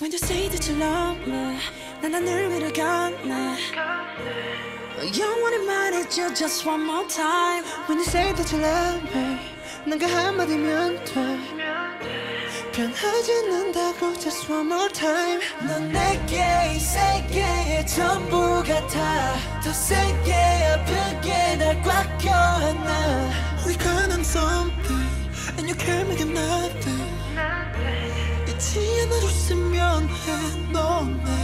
When you say that you love me 난 하늘 위를 걷네 영원히 말해줘 just one more time When you say that you love me 난 그 한마디면 돼 변하지 않는다고 just one more time 넌 내게 이 세계의 전부 같아 더 세게 아프게 날 꽉 껴안아 We count on something And you can't make it nothing 잊지 않아줬으면 abandone